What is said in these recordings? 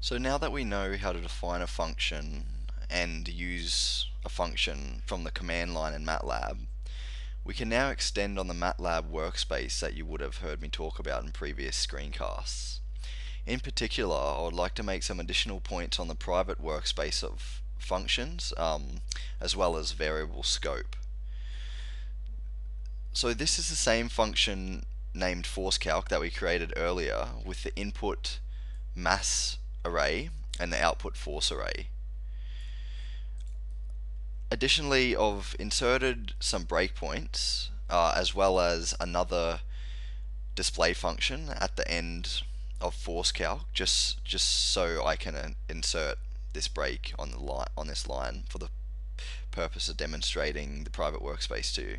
So now that we know how to define a function and use a function from the command line in MATLAB, we can now extend on the MATLAB workspace that you would have heard me talk about in previous screencasts. In particular, I would like to make some additional points on the private workspace of functions, um, as well as variable scope. So this is the same function named forceCalc that we created earlier with the input mass array and the output force array. Additionally, I've inserted some breakpoints uh, as well as another display function at the end of forceCalc just just so I can uh, insert this break on the line on this line for the purpose of demonstrating the private workspace to you.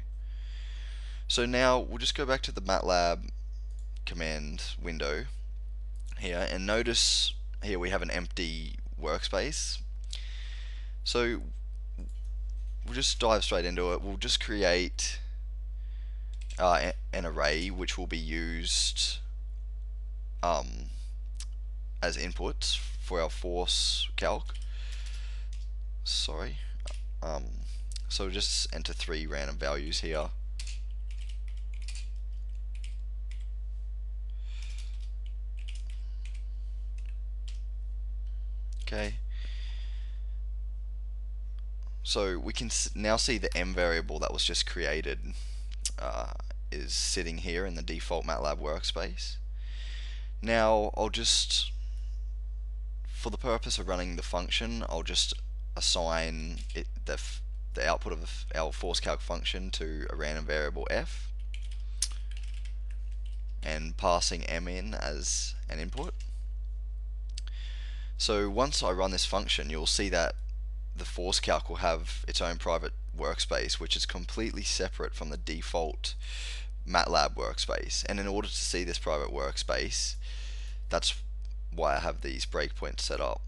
So now we'll just go back to the MATLAB command window here and notice here we have an empty workspace. So we'll just dive straight into it. We'll just create uh, an array which will be used um, as inputs for our force calc. Sorry. Um, so just enter three random values here. Okay. So we can now see the m variable that was just created uh, is sitting here in the default MATLAB workspace. Now I'll just, for the purpose of running the function, I'll just assign it, the, the output of our force calc function to a random variable f and passing m in as an input. So once I run this function, you'll see that the force calc will have its own private workspace, which is completely separate from the default MATLAB workspace. And in order to see this private workspace, that's why I have these breakpoints set up.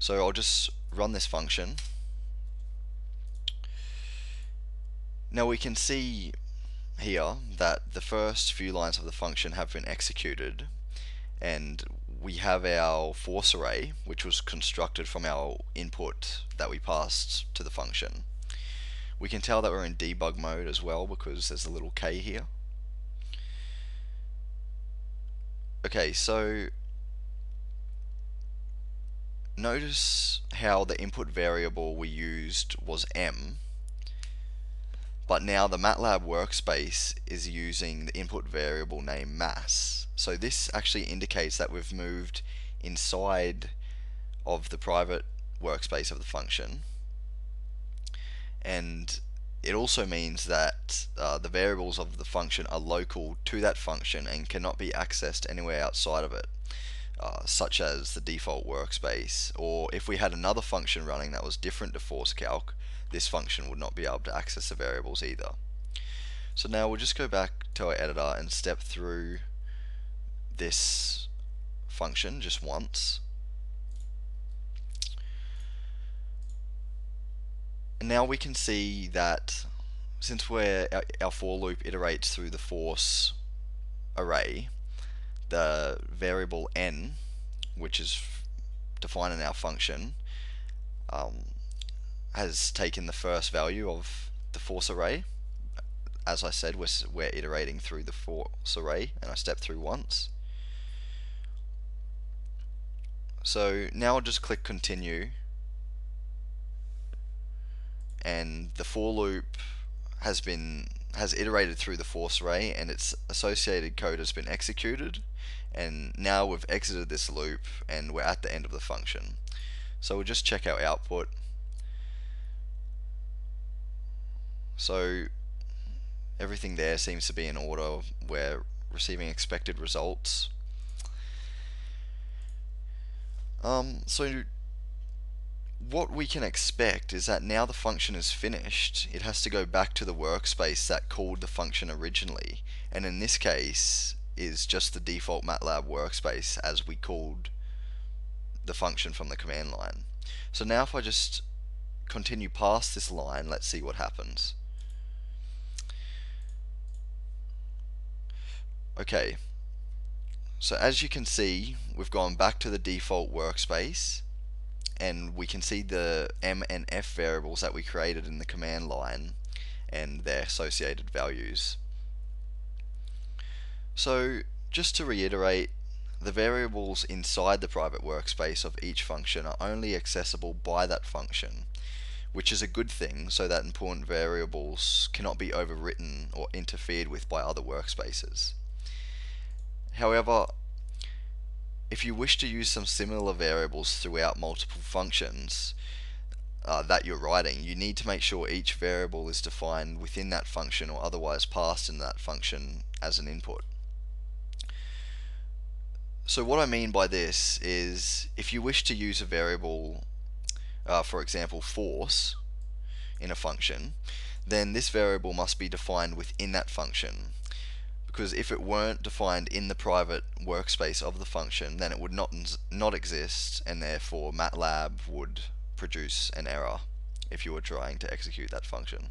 So I'll just run this function. Now we can see here that the first few lines of the function have been executed and we have our force array, which was constructed from our input that we passed to the function. We can tell that we're in debug mode as well because there's a little K here. Okay, so notice how the input variable we used was M, but now the MATLAB workspace is using the input variable name mass. So this actually indicates that we've moved inside of the private workspace of the function and it also means that uh, the variables of the function are local to that function and cannot be accessed anywhere outside of it uh, such as the default workspace or if we had another function running that was different to force calc, this function would not be able to access the variables either so now we'll just go back to our editor and step through this function just once. And now we can see that since we're, our for loop iterates through the force array, the variable n, which is defined in our function, um, has taken the first value of the force array. As I said, we're, we're iterating through the force array, and I step through once. So now I'll just click continue and the for loop has been has iterated through the force array and its associated code has been executed and now we've exited this loop and we're at the end of the function. So we'll just check our output. So everything there seems to be in order. We're receiving expected results. Um, so what we can expect is that now the function is finished, it has to go back to the workspace that called the function originally, and in this case is just the default MATLAB workspace as we called the function from the command line. So now if I just continue past this line, let's see what happens. Okay, So as you can see, we've gone back to the default workspace and we can see the M and F variables that we created in the command line and their associated values. So just to reiterate, the variables inside the private workspace of each function are only accessible by that function, which is a good thing so that important variables cannot be overwritten or interfered with by other workspaces. However, if you wish to use some similar variables throughout multiple functions uh, that you're writing, you need to make sure each variable is defined within that function or otherwise passed in that function as an input. So what I mean by this is if you wish to use a variable, uh, for example force, in a function, then this variable must be defined within that function because if it weren't defined in the private workspace of the function then it would not not exist and therefore MATLAB would produce an error if you were trying to execute that function.